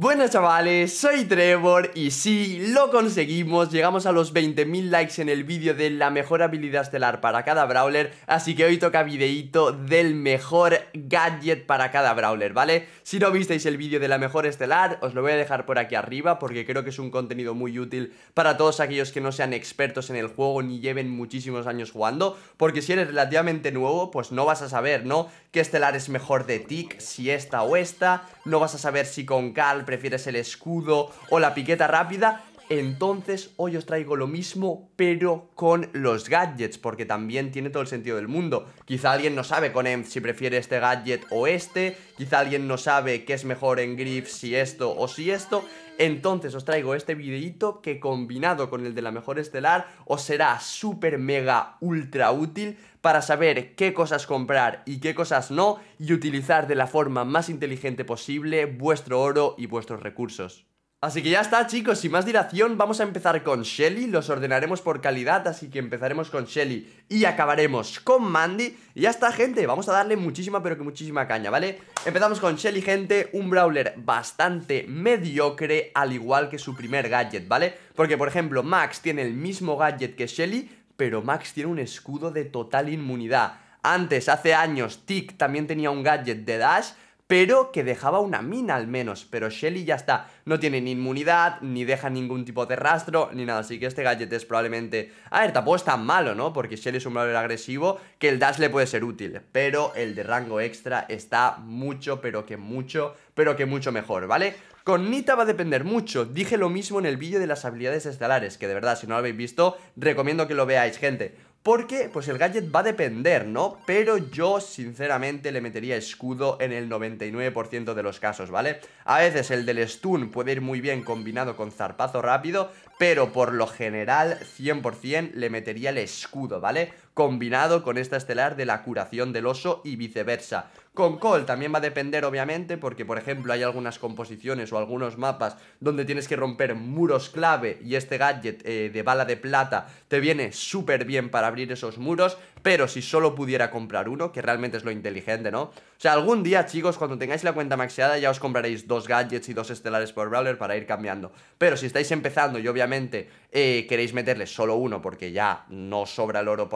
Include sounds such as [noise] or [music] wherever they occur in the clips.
Buenas chavales, soy Trevor y sí, lo conseguimos, llegamos a los 20.000 likes en el vídeo de la mejor habilidad estelar para cada brawler Así que hoy toca videíto del mejor gadget para cada brawler, ¿vale? Si no visteis el vídeo de la mejor estelar, os lo voy a dejar por aquí arriba Porque creo que es un contenido muy útil para todos aquellos que no sean expertos en el juego ni lleven muchísimos años jugando Porque si eres relativamente nuevo, pues no vas a saber, ¿no? ¿Qué estelar es mejor de Tick, si esta o esta No vas a saber si con Cal prefieres el escudo o la piqueta rápida, entonces hoy os traigo lo mismo, pero con los gadgets, porque también tiene todo el sentido del mundo. Quizá alguien no sabe con Em si prefiere este gadget o este, quizá alguien no sabe qué es mejor en Griff, si esto o si esto. Entonces os traigo este videito que combinado con el de la mejor estelar os será súper mega ultra útil para saber qué cosas comprar y qué cosas no y utilizar de la forma más inteligente posible vuestro oro y vuestros recursos. Así que ya está chicos, sin más dilación vamos a empezar con Shelly, los ordenaremos por calidad, así que empezaremos con Shelly y acabaremos con Mandy Y ya está gente, vamos a darle muchísima pero que muchísima caña, ¿vale? Empezamos con Shelly gente, un brawler bastante mediocre al igual que su primer gadget, ¿vale? Porque por ejemplo Max tiene el mismo gadget que Shelly, pero Max tiene un escudo de total inmunidad Antes, hace años, Tick también tenía un gadget de Dash pero que dejaba una mina al menos. Pero Shelly ya está, no tiene ni inmunidad, ni deja ningún tipo de rastro, ni nada. Así que este gadget es probablemente... A ver, tampoco es tan malo, ¿no? Porque Shelly es un brawler agresivo que el dash le puede ser útil. Pero el de rango extra está mucho, pero que mucho, pero que mucho mejor, ¿vale? Con Nita va a depender mucho, dije lo mismo en el vídeo de las habilidades estelares, que de verdad, si no lo habéis visto, recomiendo que lo veáis, gente. Porque, pues el gadget va a depender, ¿no? Pero yo, sinceramente, le metería escudo en el 99% de los casos, ¿vale? A veces el del stun puede ir muy bien combinado con zarpazo rápido Pero por lo general, 100% le metería el escudo, ¿vale? Combinado con esta estelar de la curación del oso y viceversa con Cole también va a depender obviamente porque por ejemplo hay algunas composiciones o algunos mapas donde tienes que romper muros clave y este gadget eh, de bala de plata te viene súper bien para abrir esos muros pero si solo pudiera comprar uno, que realmente es lo inteligente, ¿no? O sea, algún día, chicos, cuando tengáis la cuenta maxeada ya os compraréis dos gadgets y dos estelares por brawler para ir cambiando. Pero si estáis empezando y obviamente eh, queréis meterle solo uno porque ya no sobra el oro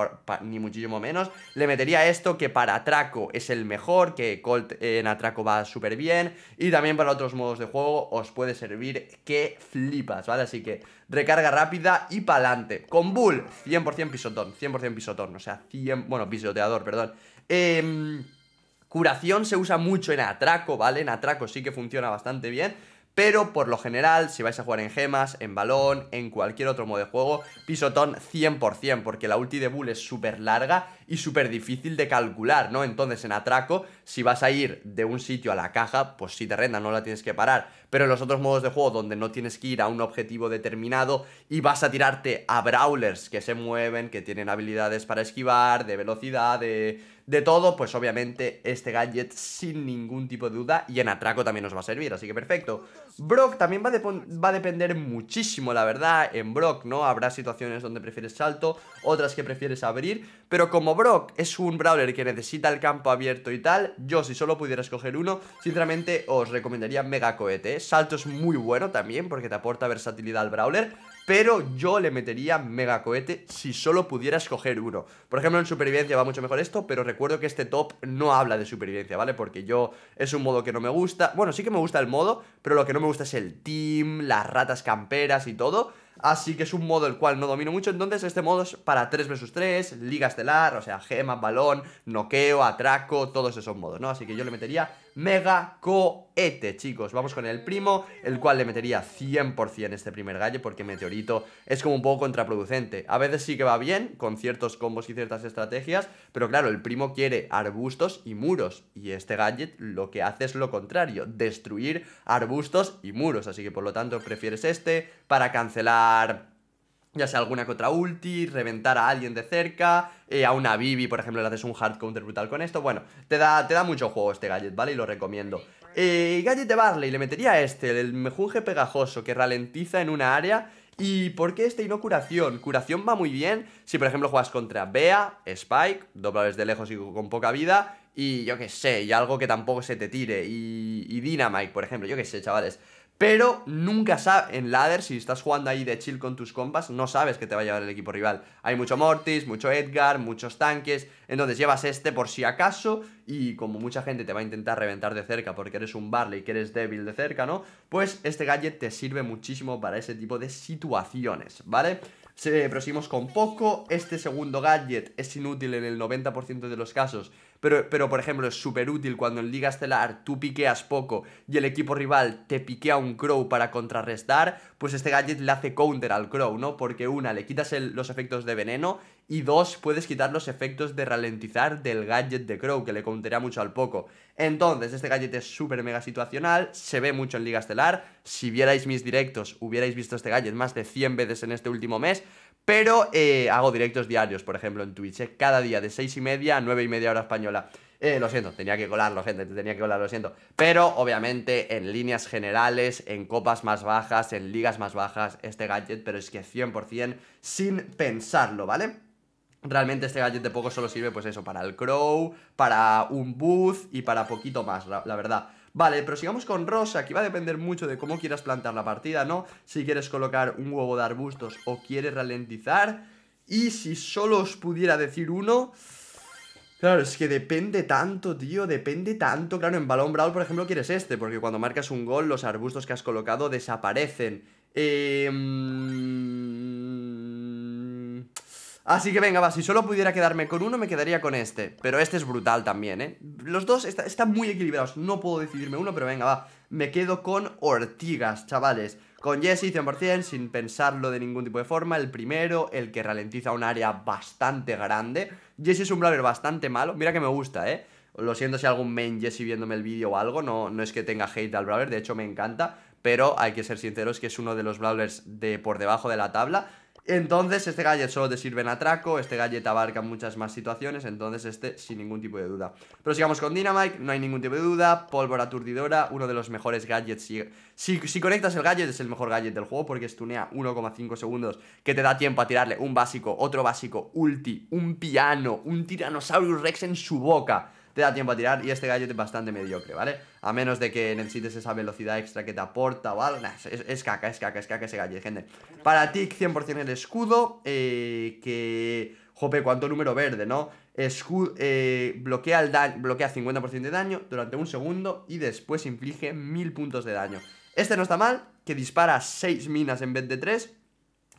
ni muchísimo menos, le metería esto que para atraco es el mejor, que Colt en atraco va súper bien y también para otros modos de juego os puede servir que flipas, ¿vale? Así que recarga rápida y pa'lante. Con Bull, 100% pisotón, 100% pisotón, o sea, 100, bueno, pisoteador, perdón. Eh, curación se usa mucho en atraco, ¿vale? En atraco sí que funciona bastante bien. Pero por lo general, si vais a jugar en gemas, en balón, en cualquier otro modo de juego, pisotón 100%, porque la ulti de Bull es súper larga y súper difícil de calcular, ¿no? Entonces en atraco, si vas a ir de un sitio a la caja, pues si te renda, no la tienes que parar. Pero en los otros modos de juego donde no tienes que ir a un objetivo determinado y vas a tirarte a brawlers que se mueven, que tienen habilidades para esquivar, de velocidad, de de todo, pues obviamente este gadget sin ningún tipo de duda y en atraco también nos va a servir, así que perfecto. Brock también va, va a depender muchísimo, la verdad, en Brock, ¿no? Habrá situaciones donde prefieres salto, otras que prefieres abrir, pero como Brock es un brawler que necesita el campo abierto y tal, yo si solo pudiera escoger uno, sinceramente os recomendaría Mega Cohete, ¿eh? Salto es muy bueno también porque te aporta versatilidad al brawler, pero yo le metería mega cohete si solo pudiera escoger uno. Por ejemplo, en supervivencia va mucho mejor esto, pero recuerdo que este top no habla de supervivencia, ¿vale? Porque yo es un modo que no me gusta. Bueno, sí que me gusta el modo, pero lo que no me gusta es el team, las ratas camperas y todo. Así que es un modo el cual no domino mucho Entonces este modo es para 3 vs 3 Liga estelar, o sea, gema, balón Noqueo, atraco, todos esos modos, ¿no? Así que yo le metería Mega Cohete, chicos. Vamos con el primo, el cual le metería 100% este primer galle Porque Meteorito es como un poco contraproducente. A veces sí que va bien, con ciertos combos y ciertas estrategias Pero claro, el primo quiere arbustos y muros Y este gadget lo que hace es lo contrario Destruir arbustos y muros. Así que por lo tanto prefieres este para cancelar ya sea alguna contra ulti, reventar a alguien de cerca, eh, a una Bibi, por ejemplo, le haces un hard counter brutal con esto. Bueno, te da, te da mucho juego este gadget, ¿vale? Y lo recomiendo. Eh, gadget de Barley, le metería este, el mejunje pegajoso, que ralentiza en una área. ¿Y por qué este y no curación? Curación va muy bien si, por ejemplo, juegas contra Bea, Spike, dobles de lejos y con poca vida, y yo qué sé, y algo que tampoco se te tire, y, y Dynamite, por ejemplo, yo qué sé, chavales. Pero nunca sabes, en ladder, si estás jugando ahí de chill con tus compas, no sabes que te va a llevar el equipo rival. Hay mucho Mortis, mucho Edgar, muchos tanques, entonces llevas este por si acaso y como mucha gente te va a intentar reventar de cerca porque eres un Barley que eres débil de cerca, ¿no? Pues este gadget te sirve muchísimo para ese tipo de situaciones, ¿vale? Se, proseguimos con poco, este segundo gadget es inútil en el 90% de los casos pero, pero por ejemplo es súper útil cuando en Liga Estelar tú piqueas poco y el equipo rival te piquea un Crow para contrarrestar, pues este gadget le hace counter al Crow, ¿no? Porque una, le quitas los efectos de veneno y dos, puedes quitar los efectos de ralentizar del gadget de Crow, que le counterea mucho al poco. Entonces, este gadget es súper mega situacional, se ve mucho en Liga Estelar. Si vierais mis directos, hubierais visto este gadget más de 100 veces en este último mes. Pero eh, hago directos diarios, por ejemplo, en Twitch, eh, cada día de 6 y media a 9 y media hora española. Eh, lo siento, tenía que colarlo, gente, tenía que colarlo, lo siento. Pero, obviamente, en líneas generales, en copas más bajas, en ligas más bajas, este gadget, pero es que 100% sin pensarlo, ¿vale? Realmente este gadget de poco solo sirve, pues eso, para el Crow, para un booth y para poquito más, la verdad. Vale, pero sigamos con Rosa, aquí va a depender mucho de cómo quieras plantar la partida, ¿no? Si quieres colocar un huevo de arbustos o quieres ralentizar. Y si solo os pudiera decir uno... Claro, es que depende tanto, tío, depende tanto. Claro, en Balón Brawl, por ejemplo, quieres este, porque cuando marcas un gol, los arbustos que has colocado desaparecen. Eh... Así que venga, va, si solo pudiera quedarme con uno me quedaría con este. Pero este es brutal también, ¿eh? Los dos están muy equilibrados, no puedo decidirme uno, pero venga, va. Me quedo con Ortigas, chavales. Con Jesse 100%, sin pensarlo de ningún tipo de forma. El primero, el que ralentiza un área bastante grande. Jesse es un brawler bastante malo, mira que me gusta, ¿eh? Lo siento si algún main Jesse viéndome el vídeo o algo, no, no es que tenga hate al brawler, de hecho me encanta. Pero hay que ser sinceros que es uno de los brawlers de por debajo de la tabla entonces este gadget solo te sirve en atraco, este gadget abarca muchas más situaciones, entonces este sin ningún tipo de duda. Pero sigamos con Dynamite, no hay ningún tipo de duda, pólvora aturdidora, uno de los mejores gadgets. Si, si, conectas el gadget es el mejor gadget del juego porque estunea 1,5 segundos, que te da tiempo a tirarle un básico, otro básico, ulti, un piano, un Tyrannosaurus Rex en su boca te da tiempo a tirar y este gadget es bastante mediocre, ¿vale? A menos de que necesites esa velocidad extra que te aporta o algo, es, caca, es caca, es caca ese gadget, gente. Para Tick 100% el escudo, eh, que... Jope, cuánto número verde, ¿no? Escudo, eh, bloquea, el daño, bloquea 50% de daño durante un segundo y después inflige 1000 puntos de daño. Este no está mal, que dispara 6 minas en vez de 3,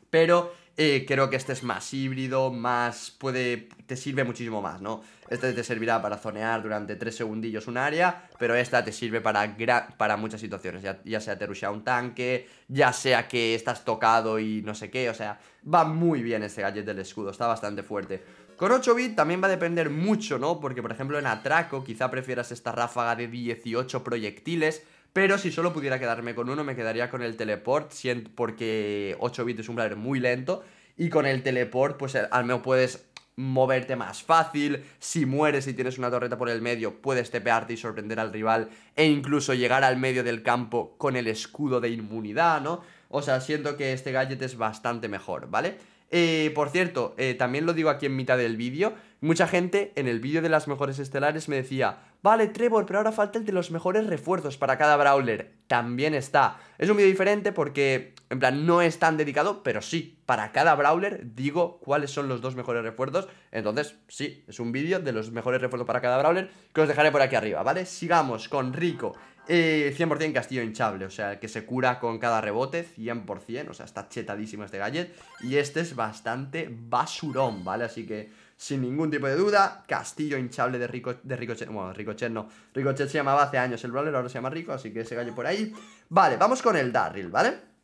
pero eh, creo que este es más híbrido, más puede, te sirve muchísimo más, ¿no? Este te servirá para zonear durante 3 segundillos un área, pero esta te sirve para, para muchas situaciones, ya, sea te rushea un tanque, ya sea que estás tocado y no sé qué, o sea, va muy bien este gadget del escudo, está bastante fuerte. Con 8 bits también va a depender mucho, ¿no? Porque, por ejemplo, en atraco quizá prefieras esta ráfaga de 18 proyectiles, pero si solo pudiera quedarme con uno, me quedaría con el teleport, porque 8 bits es un brawler muy lento. Y con el teleport, pues al menos puedes moverte más fácil. Si mueres y tienes una torreta por el medio, puedes tepearte y sorprender al rival. E incluso llegar al medio del campo con el escudo de inmunidad, ¿no? O sea, siento que este gadget es bastante mejor, ¿vale? Eh, por cierto, eh, también lo digo aquí en mitad del vídeo, mucha gente en el vídeo de las mejores estelares me decía, vale Trevor, pero ahora falta el de los mejores refuerzos para cada brawler. También está. Es un vídeo diferente porque, en plan, no es tan dedicado, pero sí, para cada brawler digo cuáles son los dos mejores refuerzos. Entonces, sí, es un vídeo de los mejores refuerzos para cada brawler que os dejaré por aquí arriba, ¿vale? Sigamos con Rico. Eh, 100% castillo hinchable, o sea, que se cura con cada rebote, 100%, o sea, está chetadísimo este gadget. Y este es bastante basurón, ¿vale? Así que, sin ningún tipo de duda, castillo hinchable de, Rico, de Ricochet, bueno, Ricochet no, Ricochet se llamaba hace años el brawler, ahora se llama Rico, así que ese gadget por ahí. Vale, vamos con el Darryl, ¿vale?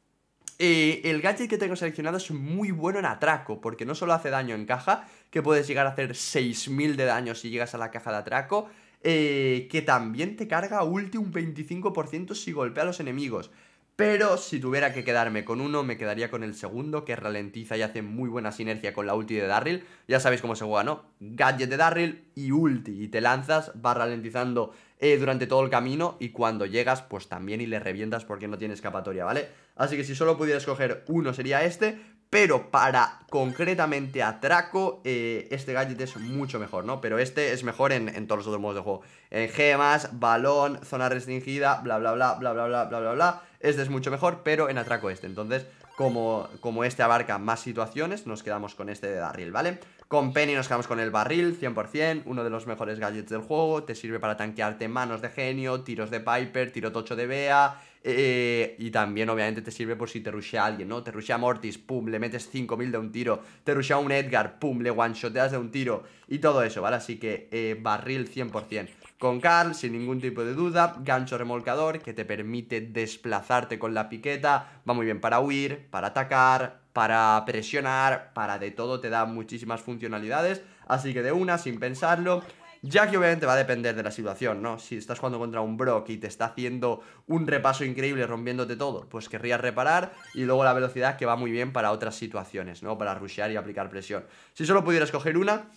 Eh, el gadget que tengo seleccionado es muy bueno en atraco, porque no solo hace daño en caja, que puedes llegar a hacer 6000 de daño si llegas a la caja de atraco, eh, que también te carga ulti un 25% si golpea a los enemigos. Pero si tuviera que quedarme con uno, me quedaría con el segundo, que ralentiza y hace muy buena sinergia con la ulti de Darryl. Ya sabéis cómo se juega, ¿no? Gadget de Darryl y ulti. Y te lanzas, va ralentizando eh, durante todo el camino y cuando llegas, pues también y le revientas porque no tiene escapatoria, ¿vale? Así que si solo pudiera escoger uno sería este, pero para concretamente atraco, eh, este gadget es mucho mejor, ¿no? Pero este es mejor en, todos los otros modos de juego. En gemas, balón, zona restringida, bla, bla, bla, bla, bla, bla, bla, bla, bla. Este es mucho mejor, pero en atraco este. Entonces, como, como este abarca más situaciones, nos quedamos con este de barril, ¿vale? Con Penny nos quedamos con el barril, 100%, uno de los mejores gadgets del juego, te sirve para tanquearte manos de genio, tiros de Piper, tiro tocho de Bea, eh, y también obviamente te sirve por si te rushea alguien, ¿no? Te rushea Mortis, pum, le metes 5000 de un tiro, te rushea un Edgar, pum, le one-shoteas de un tiro, y todo eso, ¿vale? Así que eh, barril 100%. Con Carl, sin ningún tipo de duda, gancho remolcador que te permite desplazarte con la piqueta, va muy bien para huir, para atacar, para presionar, para de todo, te da muchísimas funcionalidades, así que de una, sin pensarlo, ya que obviamente va a depender de la situación, ¿no? Si estás jugando contra un Brock y te está haciendo un repaso increíble rompiéndote todo, pues querrías reparar y luego la velocidad que va muy bien para otras situaciones, ¿no? Para rushear y aplicar presión. Si solo pudiera escoger una,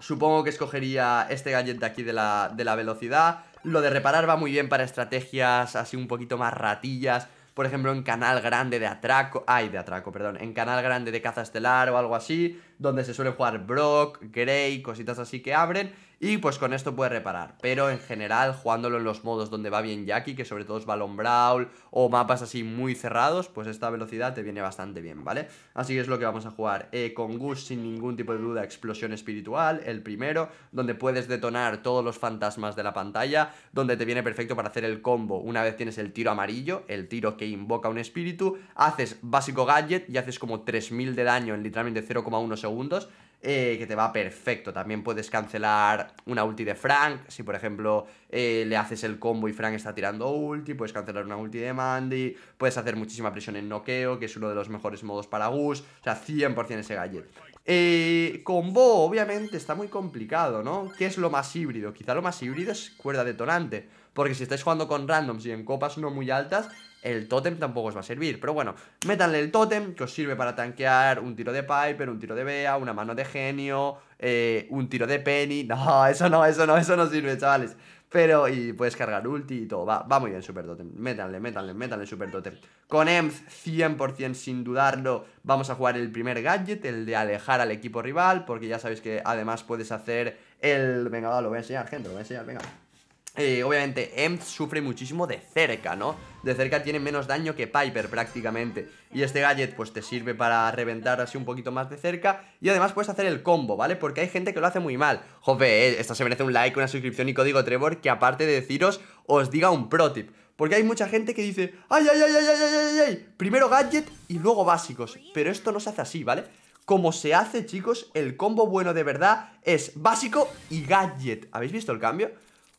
Supongo que escogería este gadget aquí de la, de la velocidad Lo de reparar va muy bien para estrategias así un poquito más ratillas Por ejemplo en canal grande de atraco Ay, de atraco, perdón En canal grande de caza estelar o algo así Donde se suele jugar Brock, Grey, cositas así que abren y pues con esto puedes reparar, pero en general jugándolo en los modos donde va bien Jackie, que sobre todo es Balón Brawl o mapas así muy cerrados, pues esta velocidad te viene bastante bien, ¿vale? Así que es lo que vamos a jugar eh, con Gus sin ningún tipo de duda, Explosión Espiritual, el primero, donde puedes detonar todos los fantasmas de la pantalla, donde te viene perfecto para hacer el combo una vez tienes el tiro amarillo, el tiro que invoca un espíritu, haces básico gadget y haces como 3000 de daño en literalmente 0,1 segundos, eh, que te va perfecto. También puedes cancelar una ulti de Frank, si por ejemplo eh, le haces el combo y Frank está tirando ulti, puedes cancelar una ulti de Mandy, puedes hacer muchísima presión en noqueo, que es uno de los mejores modos para Gus, o sea, 100% ese gadget. Eh, combo, obviamente, está muy complicado, ¿no? ¿Qué es lo más híbrido? Quizá lo más híbrido es cuerda detonante, porque si estáis jugando con randoms y en copas no muy altas, el tótem tampoco os va a servir. Pero bueno, métanle el tótem, que os sirve para tanquear un tiro de Piper, un tiro de Bea, una mano de genio, eh, un tiro de Penny. [laughs] No, eso no, eso no, eso no sirve, chavales. Pero, y puedes cargar ulti y todo, va, va muy bien Super Totem Métanle, métanle, métanle Super Totem Con EMF, 100% sin dudarlo Vamos a jugar el primer gadget, el de alejar al equipo rival Porque ya sabéis que además puedes hacer el... Venga, va, lo voy a enseñar, gente, lo voy a enseñar, venga eh, obviamente EMF sufre muchísimo de cerca, ¿no? De cerca tiene menos daño que Piper prácticamente Y este gadget pues te sirve para reventar así un poquito más de cerca Y además puedes hacer el combo, ¿vale? Porque hay gente que lo hace muy mal Joder, eh, esto se merece un like, una suscripción y código Trevor Que aparte de deciros, os diga un pro tip porque hay mucha gente que dice ¡Ay, ay, ay, ay, ay, ay, ay! Primero gadget y luego básicos Pero esto no se hace así, ¿vale? Como se hace, chicos, el combo bueno de verdad es básico y gadget ¿Habéis visto el cambio?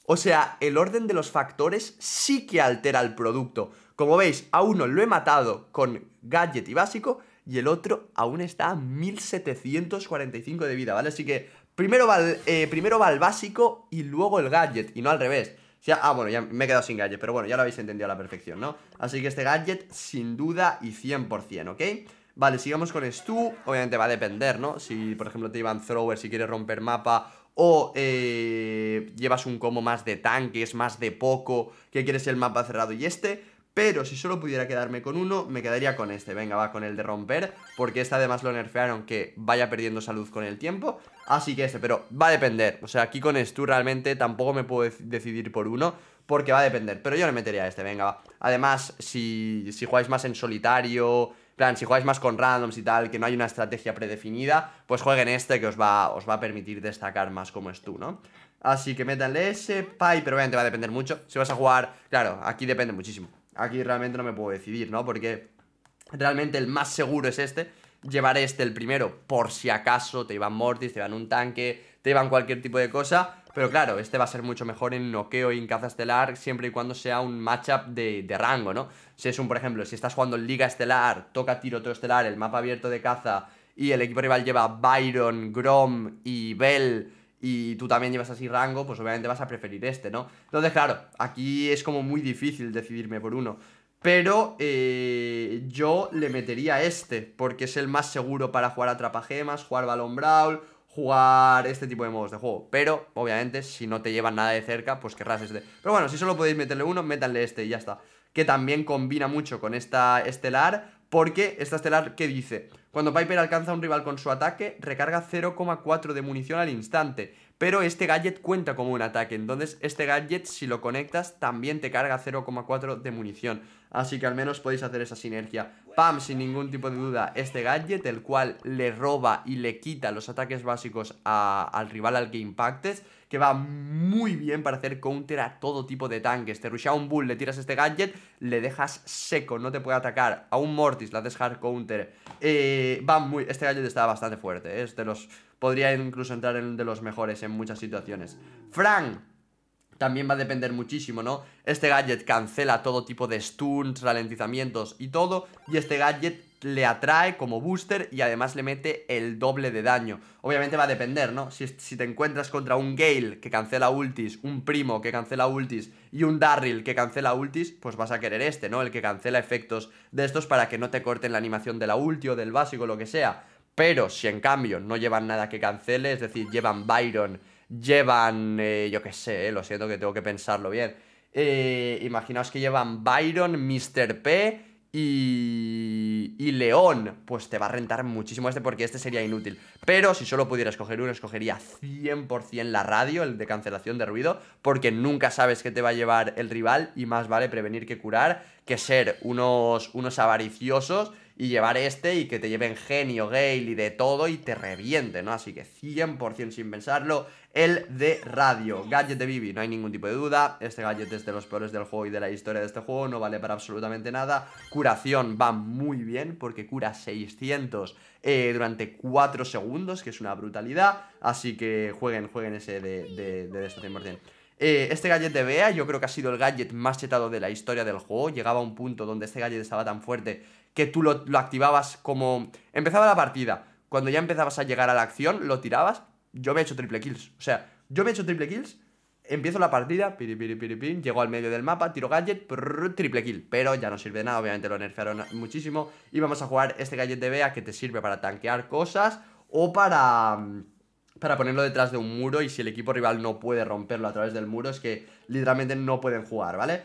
O sea, el orden de los factores sí que altera el producto. Como veis, a uno lo he matado con gadget y básico y el otro aún está a 1745 de vida, ¿vale? Así que primero va el, eh, primero va el básico y luego el gadget, y no al revés. ah, bueno, ya me he quedado sin gadget, pero bueno, ya lo habéis entendido a la perfección, ¿no? Así que este gadget, sin duda y 100%, ¿ok? Vale, sigamos con Stu, obviamente va a depender, ¿no? Si, por ejemplo, te iban Thrower, si quieres romper mapa o eh, llevas un combo más de tanques, más de poco, que quieres el mapa cerrado y este, pero si solo pudiera quedarme con uno, me quedaría con este, venga, va, con el de romper, porque este además lo nerfearon que vaya perdiendo salud con el tiempo, así que este, pero va a depender, o sea, aquí con Stu realmente tampoco me puedo decidir por uno, porque va a depender, pero yo le metería este, venga, va. Además, si, si jugáis más en solitario plan, si jugáis más con randoms y tal, que no hay una estrategia predefinida, pues jueguen este que os va, os va a permitir destacar más como es tú, ¿no? Así que métanle ese, Pi, pero obviamente va a depender mucho. Si vas a jugar, claro, aquí depende muchísimo. Aquí realmente no me puedo decidir, ¿no? Porque realmente el más seguro es este. Llevaré este el primero por si acaso te iban Mortis, te iban un tanque, te iban cualquier tipo de cosa. Pero claro, este va a ser mucho mejor en noqueo y en caza estelar siempre y cuando sea un matchup de, de, rango, ¿no? Si es un, por ejemplo, si estás jugando Liga Estelar, toca tiro todo estelar, el mapa abierto de caza y el equipo rival lleva Byron, Grom y Bell y tú también llevas así rango, pues obviamente vas a preferir este, ¿no? Entonces, claro, aquí es como muy difícil decidirme por uno. Pero eh, yo le metería este, porque es el más seguro para jugar atrapagemas, jugar balón brawl jugar este tipo de modos de juego. Pero, obviamente, si no te llevan nada de cerca, pues querrás este. Pero bueno, si solo podéis meterle uno, métanle este y ya está. Que también combina mucho con esta estelar, porque esta estelar, ¿qué dice? Cuando Piper alcanza a un rival con su ataque, recarga 0,4 de munición al instante. Pero este gadget cuenta como un ataque, entonces este gadget si lo conectas también te carga 0,4 de munición. Así que al menos podéis hacer esa sinergia. Pam, sin ningún tipo de duda, este gadget, el cual le roba y le quita los ataques básicos al rival al que impactes, que va muy bien para hacer counter a todo tipo de tanques. Te rushea un bull, le tiras este gadget, le dejas seco, no te puede atacar. A un Mortis le haces hard counter. Eh, va muy... Este gadget está bastante fuerte, ¿eh? es de los... Podría incluso entrar en de los mejores en muchas situaciones. Frank también va a depender muchísimo, ¿no? Este gadget cancela todo tipo de stuns, ralentizamientos y todo Y este gadget le atrae como booster y además le mete el doble de daño Obviamente va a depender, ¿no? Si, si te encuentras contra un Gale que cancela ultis, un Primo que cancela ultis y un Darryl que cancela ultis Pues vas a querer este, ¿no? El que cancela efectos de estos para que no te corten la animación de la ulti o del básico, lo que sea Pero si en cambio no llevan nada que cancele, es decir, llevan Byron llevan, eh, yo qué sé, lo siento que tengo que pensarlo bien. Eh, imaginaos que llevan Byron, Mr. P y, y León. Pues te va a rentar muchísimo este porque este sería inútil. Pero si solo pudiera escoger uno, escogería 100% la radio, el de cancelación de ruido, porque nunca sabes qué te va a llevar el rival y más vale prevenir que curar que ser unos, unos avariciosos y llevar este y que te lleven genio, Gale y de todo y te reviente, ¿no? Así que 100% sin pensarlo, el de radio. Gadget de Bibi, no hay ningún tipo de duda. Este gadget es de los peores del juego y de la historia de este juego, no vale para absolutamente nada. Curación va muy bien porque cura 600 eh, durante 4 segundos, que es una brutalidad. Así que jueguen, jueguen ese de, de, de esto 100%. Eh, este gadget de Bea yo creo que ha sido el gadget más chetado de la historia del juego. Llegaba a un punto donde este gadget estaba tan fuerte que tú lo, activabas como... Empezaba la partida, cuando ya empezabas a llegar a la acción, lo tirabas, yo me he hecho triple kills. O sea, yo me he hecho triple kills, empiezo la partida, piri, llego al medio del mapa, tiro gadget, triple kill. Pero ya no sirve de nada, obviamente lo nerfearon muchísimo. Y vamos a jugar este gadget de Bea que te sirve para tanquear cosas o para para ponerlo detrás de un muro y si el equipo rival no puede romperlo a través del muro es que literalmente no pueden jugar, ¿vale?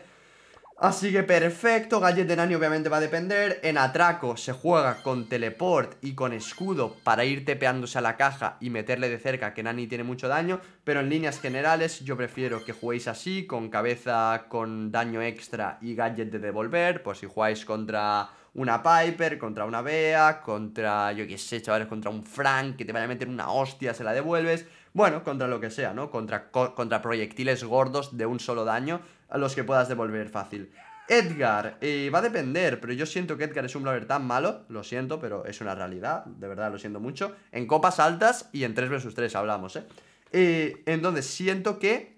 Así que perfecto, Gadget de Nani obviamente va a depender. En atraco se juega con teleport y con escudo para ir tepeándose a la caja y meterle de cerca que Nani tiene mucho daño. Pero en líneas generales yo prefiero que juguéis así, con cabeza con daño extra y Gadget de devolver. Pues si jugáis contra una Piper, contra una Bea, contra, yo qué sé, chavales, contra un Frank que te vaya a meter una hostia, se la devuelves. Bueno, contra lo que sea, ¿no? Contra, contra proyectiles gordos de un solo daño a los que puedas devolver fácil. Edgar, eh, va a depender, pero yo siento que Edgar es un Brawler tan malo, lo siento, pero es una realidad, de verdad lo siento mucho. En copas altas y en 3 vs 3 hablamos, ¿eh? ¿eh? Entonces siento que,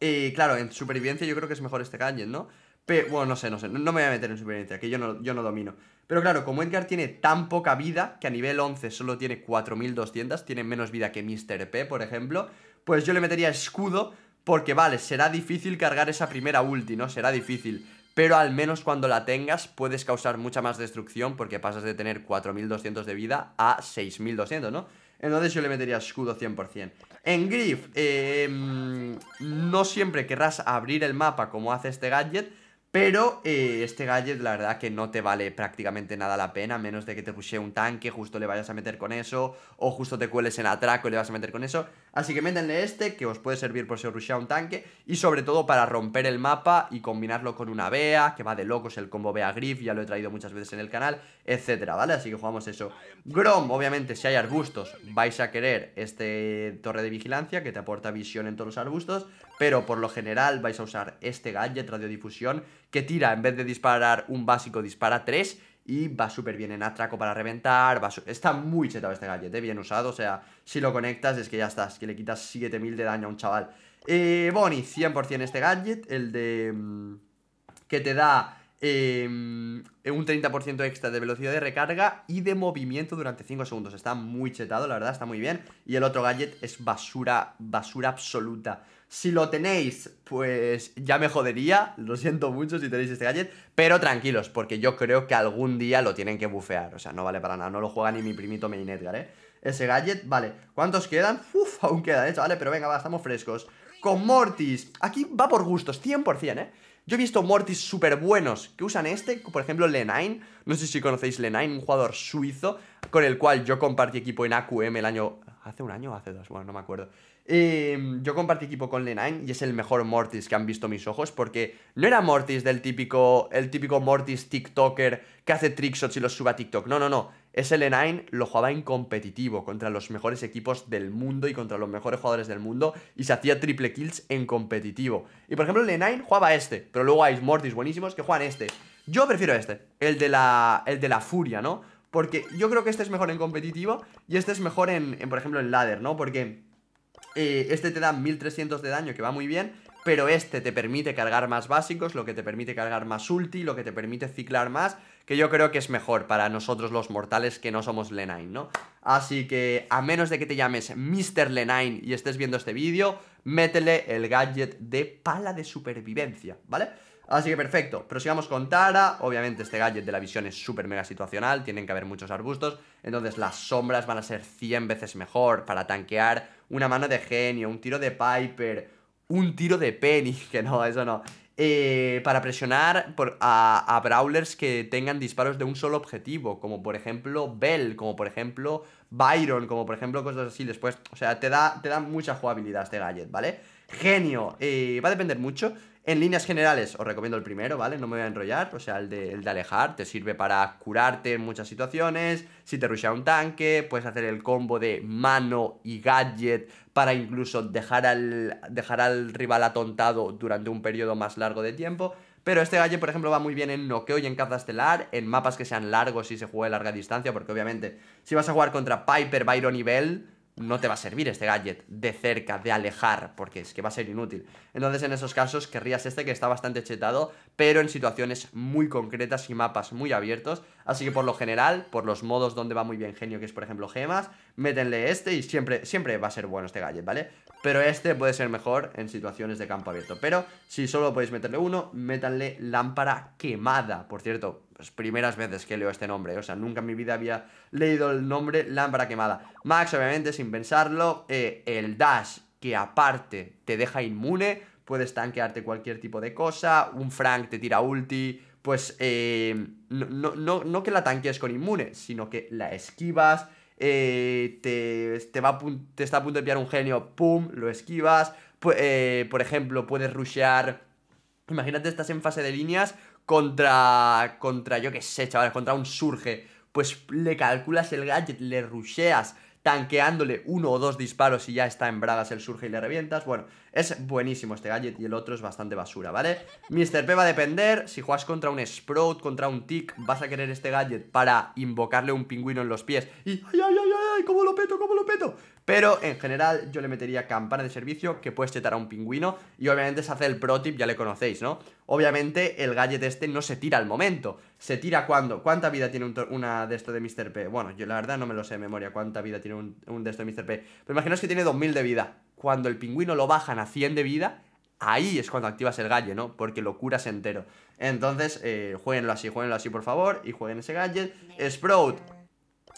eh, claro, en supervivencia yo creo que es mejor este gadget, ¿no? Pero, bueno, no sé, no sé, no, me voy a meter en supervivencia, que yo no, yo no domino. Pero claro, como Edgar tiene tan poca vida, que a nivel 11 solo tiene 4200, tiene menos vida que Mr. P, por ejemplo, pues yo le metería escudo porque vale, será difícil cargar esa primera ulti, ¿no? Será difícil. Pero al menos cuando la tengas puedes causar mucha más destrucción porque pasas de tener 4200 de vida a 6200, ¿no? Entonces yo le metería escudo 100%. En Griff, em, no siempre querrás abrir el mapa como hace este gadget, pero eh, este gadget la verdad que no te vale prácticamente nada la pena, a menos de que te pushee un tanque, justo le vayas a meter con eso, o justo te cueles en atraco y le vas a meter con eso. Así que métanle este, que os puede servir por si os rushea un tanque, y sobre todo para romper el mapa y combinarlo con una Bea, que va de locos el combo Bea Griff, ya lo he traído muchas veces en el canal, etcétera, ¿vale? Así que jugamos eso. Grom, obviamente, si hay arbustos, vais a querer este torre de vigilancia, que te aporta visión en todos los arbustos, pero por lo general vais a usar este gadget, radiodifusión, que tira, en vez de disparar un básico, dispara tres y va súper bien en atraco para reventar, está muy chetado este gadget, ¿eh? bien usado, o sea, si lo conectas es que ya estás, que le quitas 7000 de daño a un chaval. Eh, Bonnie, 100% este gadget, el de... Mm, que te da em, un 30% extra de velocidad de recarga y de movimiento durante 5 segundos. Está muy chetado, la verdad, está muy bien. Y el otro gadget es basura, basura absoluta. Si lo tenéis, pues ya me jodería. Lo siento mucho si tenéis este gadget. Pero tranquilos, porque yo creo que algún día lo tienen que bufear. O sea, no vale para nada. No lo juega ni mi primito Main Edgar, ¿eh? ese gadget, vale ¿Cuántos quedan? Uf, aún quedan, ¿eh, vale Pero venga, va, estamos frescos Con Mortis, aquí va por gustos, 100%, ¿eh? Yo he visto Mortis súper buenos que usan este, por ejemplo Lenine, no sé si conocéis Lenine, un jugador suizo con el cual yo compartí equipo en AQM el año... ¿Hace un año o hace dos? Bueno, no me acuerdo. Em, yo compartí equipo con Lenine y es el mejor Mortis que han visto mis ojos porque no era Mortis del típico, el típico Mortis TikToker que hace trickshots y los sube a TikTok. No, no, no. Ese Lenine lo jugaba en competitivo contra los mejores equipos del mundo y contra los mejores jugadores del mundo y se hacía triple kills en competitivo. Y por ejemplo, Lenine jugaba este, pero luego hay Mortis buenísimos que juegan este. Yo prefiero este, el de la, el de la furia, ¿no? Porque yo creo que este es mejor en competitivo y este es mejor en, en por ejemplo, en ladder, ¿no? Porque eh, este te da 1300 de daño, que va muy bien, pero este te permite cargar más básicos, lo que te permite cargar más ulti, lo que te permite ciclar más, que yo creo que es mejor para nosotros los mortales que no somos Lenine, ¿no? Así que, a menos de que te llames Mr. Lenine y estés viendo este vídeo, métele el gadget de pala de supervivencia, ¿vale? Así que perfecto, prosigamos con Tara. Obviamente este gadget de la visión es súper mega situacional. Tienen que haber muchos arbustos. Entonces las sombras van a ser 100 veces mejor Para tanquear una mano de genio Un tiro de Piper Un tiro de Penny, [laughs] que no, eso no. Eh, Para presionar a, a, brawlers que tengan disparos de un solo objetivo Como por ejemplo Bell Como por ejemplo Byron Como por ejemplo cosas así. Después, o sea, te da, te da mucha jugabilidad este gadget, ¿vale? Genio, eh, va a depender mucho en líneas generales, os recomiendo el primero, ¿vale? No me voy a enrollar, o sea, el de, el de alejar, te sirve para curarte en muchas situaciones, si te rushea un tanque, puedes hacer el combo de mano y gadget para incluso dejar al, dejar al rival atontado durante un periodo más largo de tiempo, pero este gadget, por ejemplo, va muy bien en noqueo y en caza estelar, en mapas que sean largos y se juegue a larga distancia, porque obviamente si vas a jugar contra Piper, Byron y Bell no te va a servir este gadget de cerca, de alejar, porque es que va a ser inútil. Entonces en esos casos querrías este que está bastante chetado, pero en situaciones muy concretas y mapas muy abiertos. Así que por lo general, por los modos donde va muy bien genio, que es por ejemplo gemas, métenle este y siempre, siempre va a ser bueno este gadget, ¿vale? Pero este puede ser mejor en situaciones de campo abierto. Pero si solo podéis meterle uno, métanle lámpara quemada. Por cierto, pues primeras veces que leo este nombre, o sea, nunca en mi vida había leído el nombre Lámpara Quemada. Max, obviamente, sin pensarlo, eh, el dash, que aparte te deja inmune, puedes tanquearte cualquier tipo de cosa, un Frank te tira ulti, pues eh, no, no, no, que la tanquees con inmune, sino que la esquivas, eh, te, te, va te está a punto de pillar un genio, pum, lo esquivas, por ejemplo, puedes rushear... Imagínate, estás en fase de líneas, contra, contra yo qué sé, chavales, contra un surge, pues le calculas el gadget, le rusheas, tanqueándole uno o dos disparos y ya está en bragas el surge y le revientas. Bueno, es buenísimo este gadget y el otro es bastante basura, ¿vale? Mr. P va a depender, si juegas contra un Sprout, contra un Tick, vas a querer este gadget para invocarle un pingüino en los pies y ¡ay, ay, ay, ay! ¿Cómo lo peto? ¿Cómo lo peto? Pero en general yo le metería campana de servicio que puedes chetar a un pingüino y obviamente se hace el pro tip, ya le conocéis, ¿no? Obviamente el gadget este no se tira al momento, se tira cuando. ¿Cuánta vida tiene una de esto de Mr. P? Bueno, yo la verdad no me lo sé de memoria cuánta vida tiene un, un de esto de Mr. P. Pero imaginaos que tiene 2000 de vida. Cuando el pingüino lo bajan a 100 de vida, ahí es cuando activas el gadget, ¿no? Porque lo curas entero. Entonces, eh, jueguenlo así, jueguenlo así por favor y jueguen ese gadget. Sprout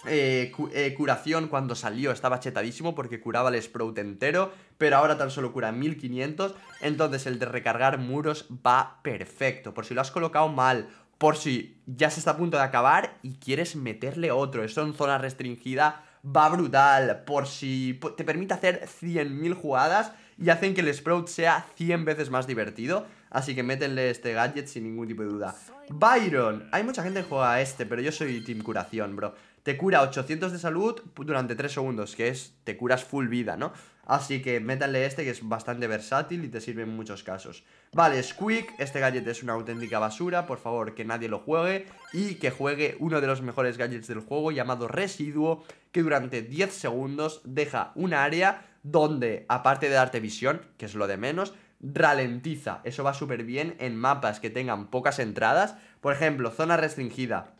eh, eh, curación cuando salió estaba chetadísimo porque curaba el Sprout entero, pero ahora tan solo cura 1500, entonces el de recargar muros va perfecto, por si lo has colocado mal, por si ya se está a punto de acabar y quieres meterle otro, eso en zona restringida va brutal, por si te permite hacer 100.000 jugadas y hacen que el Sprout sea 100 veces más divertido, así que métenle este gadget sin ningún tipo de duda. Byron, hay mucha gente que juega este, pero yo soy team curación, bro te cura 800 de salud durante 3 segundos, que es, te curas full vida, ¿no? Así que métanle este que es bastante versátil y te sirve en muchos casos. Vale, Squeak, este gadget es una auténtica basura, por favor que nadie lo juegue y que juegue uno de los mejores gadgets del juego llamado Residuo, que durante 10 segundos deja un área donde, aparte de darte visión, que es lo de menos, ralentiza. Eso va súper bien en mapas que tengan pocas entradas, por ejemplo, zona restringida,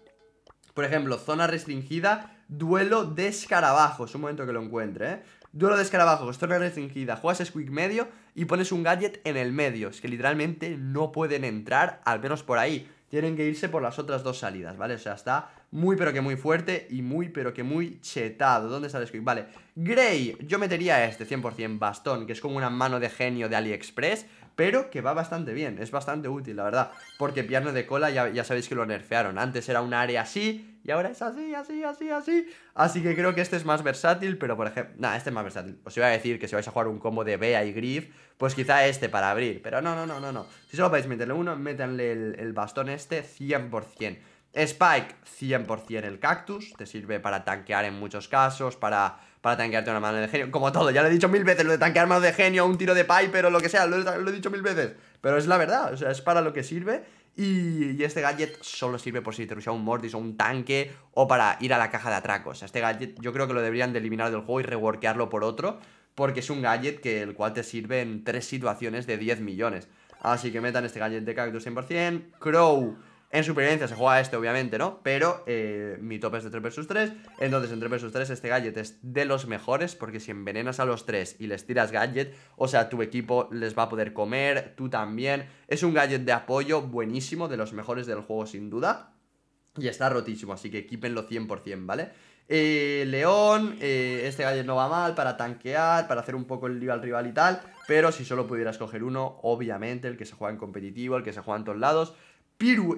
por ejemplo, zona restringida, duelo de escarabajos. Un momento que lo encuentre, ¿eh? Duelo de escarabajos, zona restringida, juegas Squeak medio y pones un gadget en el medio. Es que literalmente no pueden entrar, al menos por ahí. tienen que irse por las otras dos salidas, ¿vale? O sea, está muy pero que muy fuerte y muy pero que muy chetado. ¿Dónde está el squeak? Vale, Grey, yo metería este 100% bastón, que es como una mano de genio de AliExpress, pero que va bastante bien, es bastante útil, la verdad. Porque piano de cola ya, ya sabéis que lo nerfearon. Antes era un área así y ahora es así, así, así, así. Así que creo que este es más versátil, pero por ejemplo... Nada, este es más versátil. Os iba a decir que si vais a jugar un combo de Bea y Griff, pues quizá este para abrir. Pero no, no, no, no, no. Si solo podéis meterle uno, métanle el, el bastón este 100%. Spike, 100% el cactus, te sirve para tanquear en muchos casos, para, para tanquearte una mano de genio, como todo, ya lo he dicho mil veces, lo de tanquear mano de genio, un tiro de Piper o lo que sea, lo, he dicho mil veces, pero es la verdad, o sea, es para lo que sirve y, este gadget solo sirve por si te rusha un Mortis o un tanque o para ir a la caja de atracos, este gadget yo creo que lo deberían de eliminar del juego y reworkearlo por otro, porque es un gadget que el cual te sirve en tres situaciones de 10 millones, así que metan este gadget de cactus 100%, Crow... En supervivencia se juega este, obviamente, ¿no? Pero eh, mi top es de 3 vs 3 Entonces en 3 vs 3 este gadget es de los mejores Porque si envenenas a los 3 y les tiras gadget O sea, tu equipo les va a poder comer Tú también Es un gadget de apoyo buenísimo De los mejores del juego sin duda Y está rotísimo, así que equipenlo 100%, ¿vale? Eh, León, eh, este gadget no va mal para tanquear, para hacer un poco el lío al rival y tal Pero si solo pudieras coger uno, obviamente el que se juega en competitivo, el que se juega en todos lados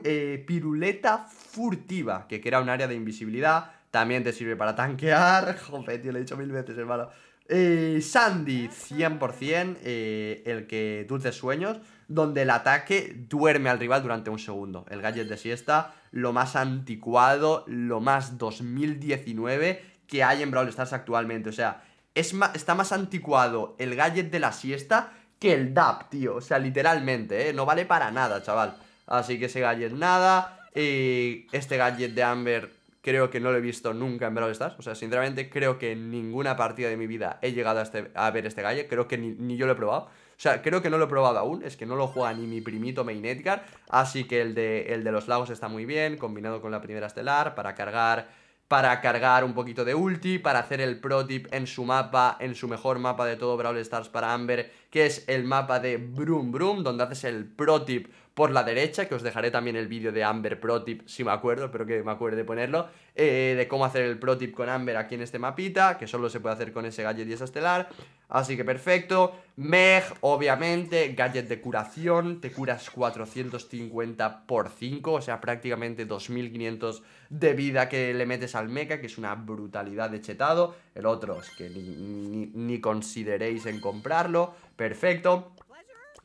eh, piruleta furtiva, que crea un área de invisibilidad. También te sirve para tanquear. [laughs] Joder, tío, lo he dicho mil veces, hermano. Eh, Sandy, 100%, eh, el que dulces sueños, donde el ataque duerme al rival durante un segundo. El gadget de siesta, lo más anticuado, lo más 2019 que hay en Brawl Stars actualmente. O sea, es está más anticuado el gadget de la siesta que el DAP, tío. O sea, literalmente, ¿eh? No vale para nada, chaval. Así que ese gadget nada. Y este gadget de Amber creo que no lo he visto nunca en Brawl Stars. O sea, sinceramente creo que en ninguna partida de mi vida he llegado a, este, ver este gadget. Creo que ni, yo lo he probado. O sea, creo que no lo he probado aún. Es que no lo juega ni mi primito Main Edgar. Así que el de, el de los lagos está muy bien. Combinado con la primera estelar para cargar para cargar un poquito de ulti, para hacer el pro tip en su mapa, en su mejor mapa de todo Brawl Stars para Amber, que es el mapa de Broom Broom, donde haces el pro tip por la derecha, que os dejaré también el vídeo de Amber Pro Tip, si me acuerdo, espero que me acuerde de ponerlo, eh, de cómo hacer el Pro Tip con Amber aquí en este mapita, que solo se puede hacer con ese gadget y esa estelar, así que perfecto. Meg, obviamente, gadget de curación, te curas 450 por 5, o sea, prácticamente 2500 de vida que le metes al mecha, que es una brutalidad de chetado. El otro es que ni, ni consideréis en comprarlo, perfecto.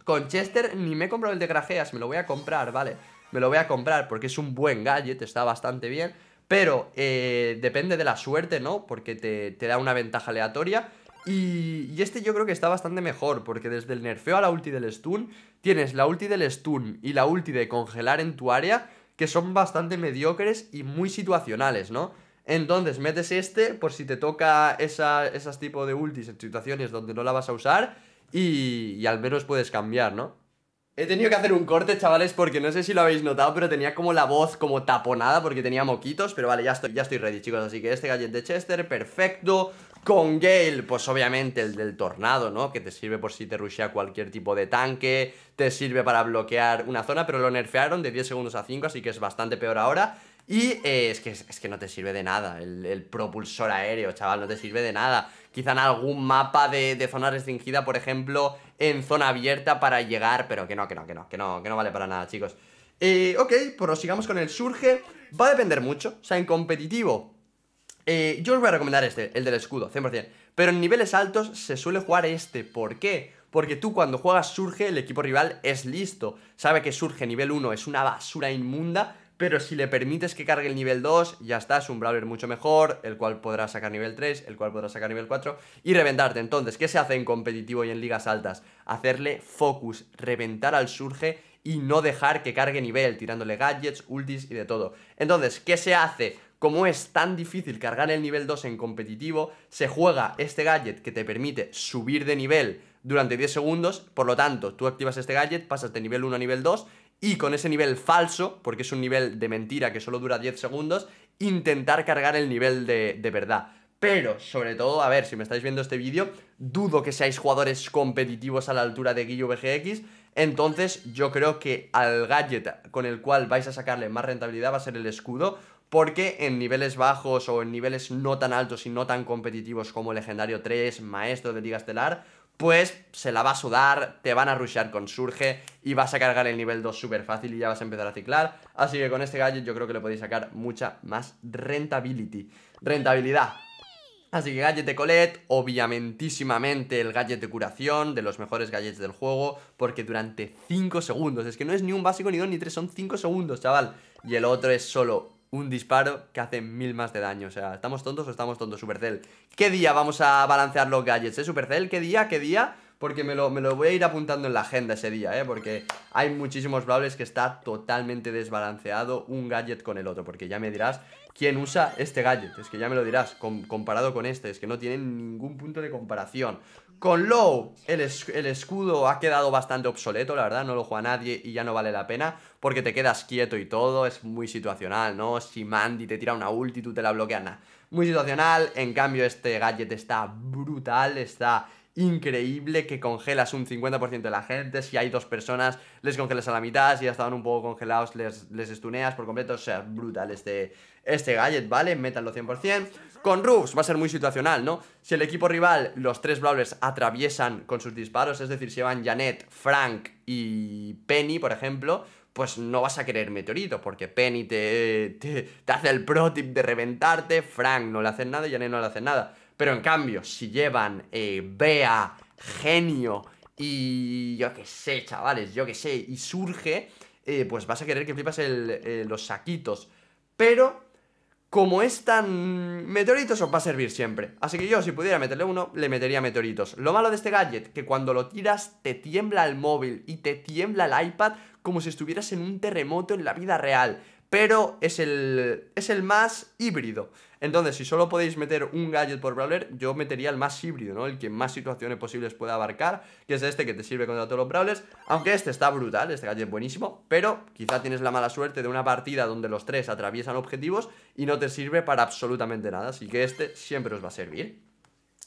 Con Chester ni me he comprado el de grajeas, me lo voy a comprar, ¿vale? Me lo voy a comprar porque es un buen gadget, está bastante bien. Pero eh, depende de la suerte, ¿no? Porque te, da una ventaja aleatoria. Y, y, este yo creo que está bastante mejor, porque desde el nerfeo a la ulti del stun, tienes la ulti del stun y la ulti de congelar en tu área, que son bastante mediocres y muy situacionales, ¿no? Entonces metes este por si te toca esa, esas tipo de ultis en situaciones donde no la vas a usar y, al menos puedes cambiar, ¿no? He tenido que hacer un corte, chavales, porque no sé si lo habéis notado, pero tenía como la voz como taponada porque tenía moquitos, pero vale, ya estoy, ya estoy ready, chicos, así que este gadget de Chester, perfecto. Con Gale, pues obviamente el del tornado, ¿no? Que te sirve por si te rushea cualquier tipo de tanque, te sirve para bloquear una zona, pero lo nerfearon de 10 segundos a 5, así que es bastante peor ahora. Y eh, es, que, es que no te sirve de nada el, propulsor aéreo, chaval, no te sirve de nada. Quizá en algún mapa de, zona restringida, por ejemplo, en zona abierta para llegar, pero que no, que no, que no, que no, que no vale para nada, chicos. Eh, ok, prosigamos con el surge. Va a depender mucho, o sea, en competitivo eh, yo os voy a recomendar este, el del escudo, 100%. Pero en niveles altos se suele jugar este. ¿Por qué? Porque tú cuando juegas Surge, el equipo rival es listo. Sabe que Surge nivel 1 es una basura inmunda pero si le permites que cargue el nivel 2, ya está, es un brawler mucho mejor, el cual podrá sacar nivel 3, el cual podrá sacar nivel 4 y reventarte. Entonces, ¿qué se hace en competitivo y en ligas altas? Hacerle focus, reventar al surge y no dejar que cargue nivel, tirándole gadgets, ultis y de todo. Entonces, ¿qué se hace? Como es tan difícil cargar el nivel 2 en competitivo, se juega este gadget que te permite subir de nivel durante 10 segundos, por lo tanto, tú activas este gadget, pasas de nivel 1 a nivel 2 y con ese nivel falso, porque es un nivel de mentira que solo dura 10 segundos, intentar cargar el nivel de, de verdad. Pero, sobre todo, a ver, si me estáis viendo este vídeo, dudo que seáis jugadores competitivos a la altura de Guillo VGX, Entonces yo creo que al gadget con el cual vais a sacarle más rentabilidad va a ser el escudo, porque en niveles bajos o en niveles no tan altos y no tan competitivos como legendario 3, maestro de Liga Estelar, pues se la va a sudar, te van a rushear con Surge y vas a cargar el nivel 2 súper fácil y ya vas a empezar a ciclar. Así que con este gadget yo creo que le podéis sacar mucha más rentability. Rentabilidad. Así que gadget de Colette, obviamentísimamente el gadget de curación, de los mejores gadgets del juego, porque durante 5 segundos, es que no es ni un básico, ni dos, ni tres, son 5 segundos, chaval. Y el otro es solo un disparo que hace mil más de daño. O sea, ¿estamos tontos o estamos tontos, Supercell? ¿Qué día vamos a balancear los gadgets, eh, Supercell? ¿Qué día? ¿Qué día? Porque me lo, me lo voy a ir apuntando en la agenda ese día, ¿eh? Porque hay muchísimos brawlers que está totalmente desbalanceado un gadget con el otro. Porque ya me dirás quién usa este gadget. Es que ya me lo dirás, comparado con este. Es que no tienen ningún punto de comparación. Con Low, el, el, escudo ha quedado bastante obsoleto, la verdad, no lo juega nadie y ya no vale la pena, porque te quedas quieto y todo, es muy situacional, ¿no? Si Mandy te tira una ulti, tú te la bloqueas, nada. Muy situacional, en cambio este gadget está brutal, está increíble que congelas un 50% de la gente, si hay dos personas les congelas a la mitad, si ya estaban un poco congelados les, les stuneas por completo, o sea, brutal este, este gadget, ¿vale? Métanlo 100%. Con Roofs va a ser muy situacional, ¿no? Si el equipo rival, los tres Brawlers atraviesan con sus disparos, es decir, si van Janet, Frank y Penny, por ejemplo, pues no vas a querer meteorito, porque Penny te, te, hace el pro tip de reventarte, Frank no le hace nada y Janet no le hace nada. Pero en cambio, si llevan eh, Bea, Genio y yo qué sé, chavales, yo qué sé, y surge, eh, pues vas a querer que flipas eh, los saquitos. Pero, como es tan... Meteoritos os va a servir siempre. Así que yo, si pudiera meterle uno, le metería meteoritos. Lo malo de este gadget, que cuando lo tiras te tiembla el móvil y te tiembla el iPad como si estuvieras en un terremoto en la vida real pero es el, es el más híbrido. Entonces, si solo podéis meter un gadget por brawler, yo metería el más híbrido, ¿no? El que más situaciones posibles pueda abarcar, que es este que te sirve contra todos los brawlers. Aunque este está brutal, este gadget es buenísimo, pero quizá tienes la mala suerte de una partida donde los tres atraviesan objetivos y no te sirve para absolutamente nada. Así que este siempre os va a servir.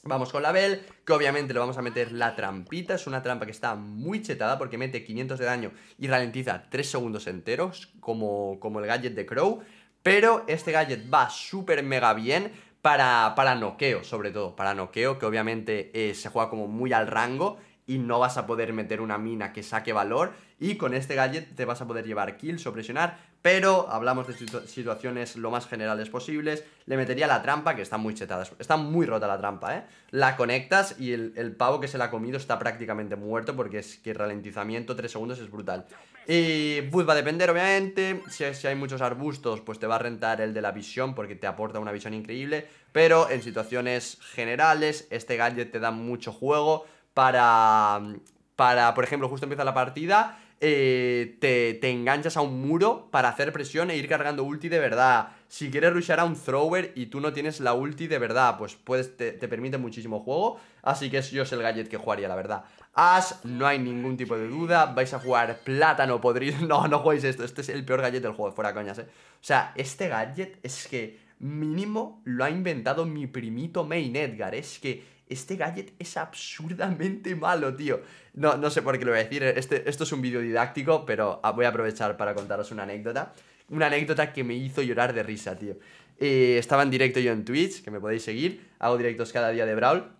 Vamos con la Bell, que obviamente le vamos a meter la trampita, es una trampa que está muy chetada porque mete 500 de daño y ralentiza 3 segundos enteros, como, como el gadget de Crow, pero este gadget va súper mega bien para, para noqueo, sobre todo, para noqueo, que obviamente eh, se juega como muy al rango y no vas a poder meter una mina que saque valor. Y con este gadget te vas a poder llevar kills o presionar, pero hablamos de situaciones lo más generales posibles, le metería la trampa que está muy chetada, está muy rota la trampa, ¿eh? La conectas y el, pavo que se la ha comido está prácticamente muerto porque es que el ralentizamiento 3 segundos es brutal. Y pues va a depender obviamente, si, si hay muchos arbustos pues te va a rentar el de la visión porque te aporta una visión increíble, pero en situaciones generales este gadget te da mucho juego, para, para por ejemplo, justo empieza la partida, eh, te, enganchas a un muro para hacer presión e ir cargando ulti de verdad. Si quieres rushar a un thrower y tú no tienes la ulti de verdad, pues puedes, te, permite muchísimo juego. Así que yo es el gadget que jugaría, la verdad. Ash, no hay ningún tipo de duda. Vais a jugar plátano podrido. [laughs] No, no juguéis esto. Este es el peor gadget del juego, fuera coñas, eh. O sea, este gadget es que mínimo lo ha inventado mi primito Main Edgar. Es que este gadget es absurdamente malo, tío. No, no sé por qué lo voy a decir. Este, esto es un vídeo didáctico, pero ah, voy a aprovechar para contaros una anécdota. Una anécdota que me hizo llorar de risa, tío. Eh, estaba en directo yo en Twitch, que me podéis seguir. Hago directos cada día de Brawl.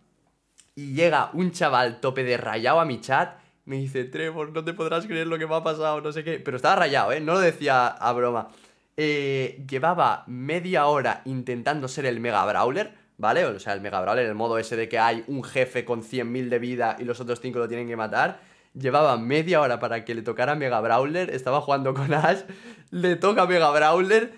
Y llega un chaval tope de rayado a mi chat. Me dice, Trevor, no te podrás creer lo que me ha pasado, no sé qué. Pero estaba rayado, ¿eh? No lo decía a broma. Eh, llevaba media hora intentando ser el Mega Brawler ¿vale? O sea, el Mega Brawler, el modo ese de que hay un jefe con 100.000 de vida y los otros 5 lo tienen que matar. Llevaba media hora para que le tocara Mega Brawler, estaba jugando con Ash, le toca Mega Brawler,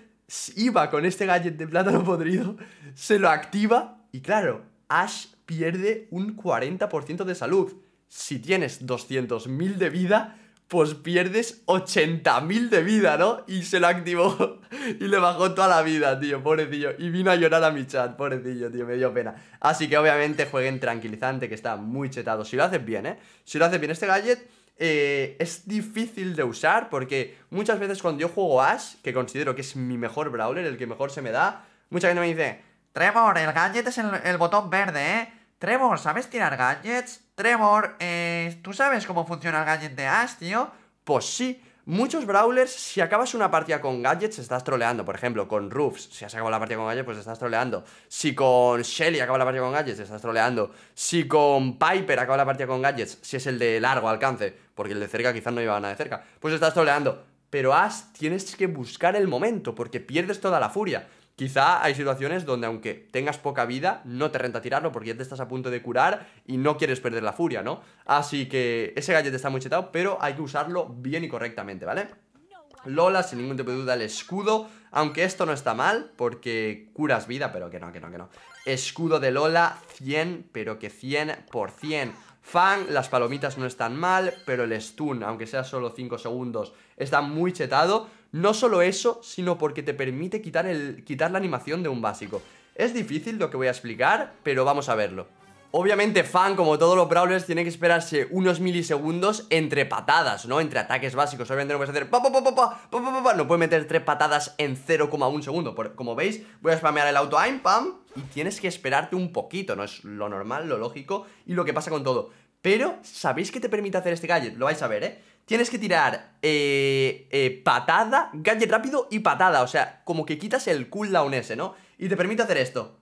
iba con este gadget de plátano podrido, se lo activa y claro, Ash pierde un 40% de salud. Si tienes 200.000 de vida, pues pierdes 80.000 de vida, ¿no? Y se lo activó [laughs] y le bajó toda la vida, tío, pobrecillo. Y vino a llorar a mi chat, pobrecillo, tío, me dio pena. Así que obviamente jueguen tranquilizante, que está muy chetado. Si lo haces bien, ¿eh? Si lo haces bien este gadget... Eh, es difícil de usar porque muchas veces cuando yo juego Ash, que considero que es mi mejor brawler, el que mejor se me da, mucha gente me dice, Trevor, el gadget es el, el botón verde, ¿eh? Trevor, ¿sabes tirar gadgets? Trevor, eh, ¿tú sabes cómo funciona el gadget de Ash, tío? Pues sí, Muchos brawlers, si acabas una partida con gadgets, estás troleando. Por ejemplo, con Roofs, si has acabado la partida con gadgets, pues estás troleando. Si con Shelly acaba la partida con gadgets, estás troleando. Si con Piper acaba la partida con gadgets, si es el de largo alcance, porque el de cerca quizás no iba nada de cerca, pues estás troleando. Pero Ash tienes que buscar el momento, porque pierdes toda la furia. Quizá hay situaciones donde aunque tengas poca vida, no te renta tirarlo porque ya te estás a punto de curar y no quieres perder la furia, ¿no? Así que ese gadget está muy chetado, pero hay que usarlo bien y correctamente, ¿vale? Lola, sin ningún tipo de duda, el escudo Aunque esto no está mal, porque curas vida Pero que no, que no, que no Escudo de Lola, 100, pero que 100% Fan, las palomitas no están mal Pero el stun, aunque sea solo 5 segundos Está muy chetado no solo eso, sino porque te permite quitar, el, quitar la animación de un básico. Es difícil lo que voy a explicar, pero vamos a verlo. Obviamente fan, como todos los brawlers, tiene que esperarse unos milisegundos entre patadas, ¿no? Entre ataques básicos. Obviamente no puedes hacer pa, pa, pa, pa, pa, pa, No puedes meter tres patadas en 0,1 segundo. como veis, voy a spamear el auto aim, pam, y tienes que esperarte un poquito, ¿no? Es lo normal, lo lógico y lo que pasa con todo. Pero, ¿sabéis qué te permite hacer este gadget? Lo vais a ver, ¿eh? Tienes que tirar eh, eh, patada, gadget rápido y patada. O sea, como que quitas el cooldown ese, ¿no? Y te permite hacer esto.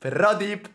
Ferrotip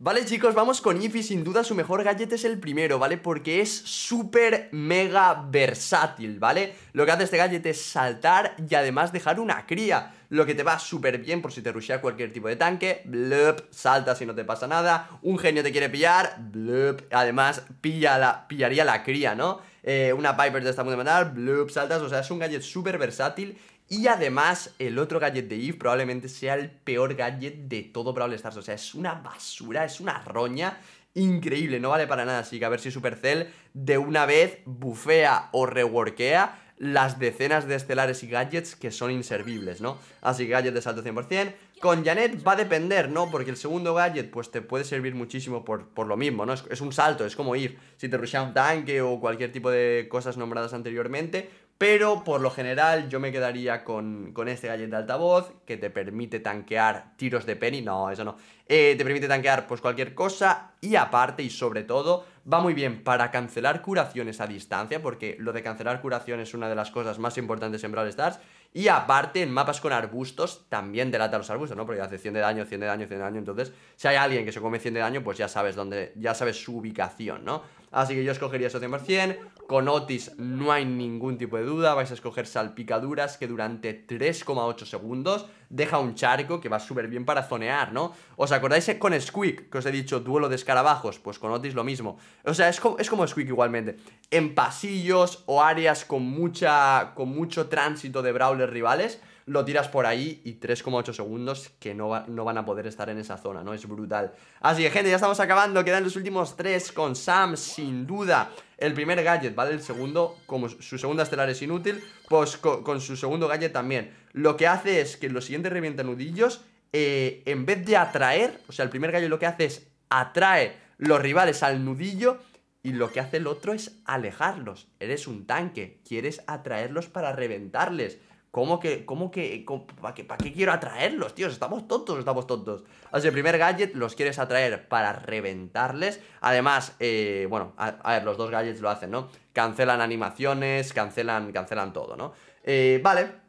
Vale chicos, vamos con Ify, sin duda su mejor gadget es el primero, ¿vale? Porque es súper mega versátil, ¿vale? Lo que hace este gadget es saltar y además dejar una cría Lo que te va súper bien por si te rushea cualquier tipo de tanque Blup, saltas y no te pasa nada Un genio te quiere pillar, blup Además, pilla la, pillaría la cría, ¿no? Eh, una Piper te está muy de matar, blup, saltas O sea, es un gadget súper versátil y además, el otro gadget de Eve probablemente sea el peor gadget de todo Brawl Stars. O sea, es una basura, es una roña increíble, no vale para nada. Así que a ver si Supercell de una vez bufea o reworkea las decenas de estelares y gadgets que son inservibles, ¿no? Así que gadget de salto 100%. Con Janet va a depender, ¿no? Porque el segundo gadget, pues te puede servir muchísimo por, por lo mismo, ¿no? Es, un salto, es como ir. Si te rushea un tanque o cualquier tipo de cosas nombradas anteriormente, pero por lo general yo me quedaría con, este gadget de altavoz que te permite tanquear tiros de penny, no, eso no, eh, te permite tanquear pues cualquier cosa y aparte y sobre todo va muy bien para cancelar curaciones a distancia porque lo de cancelar curaciones es una de las cosas más importantes en Brawl Stars y aparte en mapas con arbustos también delata los arbustos, ¿no? Porque hace 100 de daño, 100 de daño, 100 de daño, entonces si hay alguien que se come 100 de daño pues ya sabes dónde, ya sabes su ubicación, ¿no? Así que yo escogería eso 100%. Con Otis no hay ningún tipo de duda. Vais a escoger salpicaduras que durante 3,8 segundos deja un charco que va súper bien para zonear, ¿no? ¿Os acordáis con Squeak que os he dicho duelo de escarabajos? Pues con Otis lo mismo. O sea, es como, es como Squeak igualmente. En pasillos o áreas con, mucha, con mucho tránsito de brawlers rivales lo tiras por ahí y 3,8 segundos que no, van a poder estar en esa zona, ¿no? Es brutal. Así que, gente, ya estamos acabando. Quedan los últimos tres con Sam, sin duda. El primer gadget, ¿vale? El segundo, como su segunda estelar es inútil, pues con, su segundo gadget también. Lo que hace es que los siguientes revienta nudillos, eh, en vez de atraer, o sea, el primer gadget lo que hace es atrae los rivales al nudillo y lo que hace el otro es alejarlos. Eres un tanque, quieres atraerlos para reventarles. ¿Cómo que, cómo que, para qué, qué quiero atraerlos, tíos? Estamos tontos, estamos tontos. Así, el primer gadget los quieres atraer para reventarles. Además, eh, bueno, a, ver, los dos gadgets lo hacen, ¿no? Cancelan animaciones, cancelan, cancelan todo, ¿no? Eh, vale.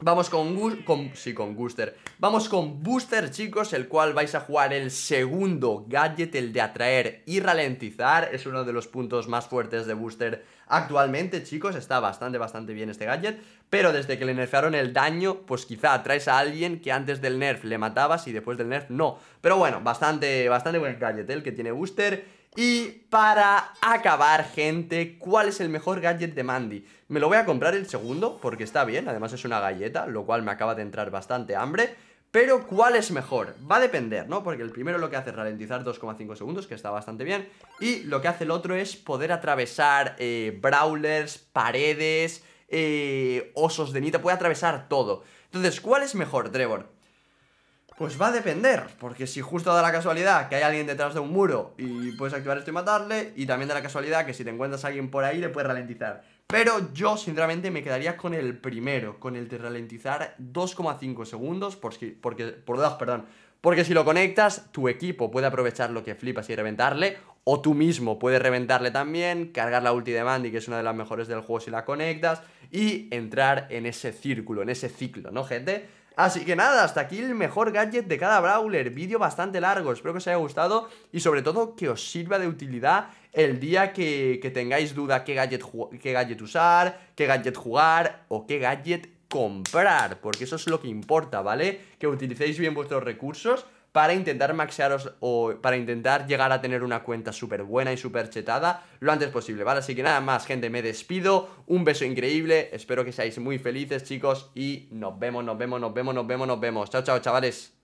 Vamos con, con, con Booster Vamos con Booster, chicos El cual vais a jugar el segundo gadget El de atraer y ralentizar. Es uno de los puntos más fuertes de Booster Actualmente, chicos, está bastante, bastante bien este gadget Pero desde que le nerfearon el daño Pues quizá atraes a alguien que antes del nerf le matabas Y después del nerf no. Pero bueno, bastante, bastante buen gadget el que tiene Booster y para acabar, gente, ¿cuál es el mejor gadget de Mandy? Me lo voy a comprar el segundo porque está bien, además es una galleta, lo cual me acaba de entrar bastante hambre. Pero, ¿cuál es mejor? Va a depender, ¿no? Porque el primero lo que hace es ralentizar 2,5 segundos, que está bastante bien. Y lo que hace el otro es poder atravesar eh, brawlers, paredes, eh, osos de nita, puede atravesar todo. Entonces, ¿cuál es mejor, Trevor? Pues va a depender, porque si justo da la casualidad que hay alguien detrás de un muro y puedes activar esto y matarle, y también da la casualidad que si te encuentras a alguien por ahí le puedes ralentizar. Pero yo, sinceramente, me quedaría con el primero, con el de ralentizar 2,5 segundos, por porque, por dos, perdón, Porque si lo conectas, tu equipo puede aprovechar lo que flipas y reventarle, o tú mismo puedes reventarle también, cargar la ulti de que es una de las mejores del juego si la conectas, y entrar en ese círculo, en ese ciclo, ¿no, gente? Así que nada, hasta aquí el mejor gadget de cada brawler, vídeo bastante largo, espero que os haya gustado y sobre todo que os sirva de utilidad el día que, tengáis duda qué gadget, qué gadget usar, qué gadget jugar o qué gadget comprar, porque eso es lo que importa, ¿vale? Que utilicéis bien vuestros recursos para intentar maxearos o para intentar llegar a tener una cuenta súper buena y súper chetada lo antes posible, ¿vale? Así que nada más, gente, me despido, un beso increíble, espero que seáis muy felices, chicos, y nos vemos, nos vemos, nos vemos, nos vemos, nos vemos. Chao, chao, chavales.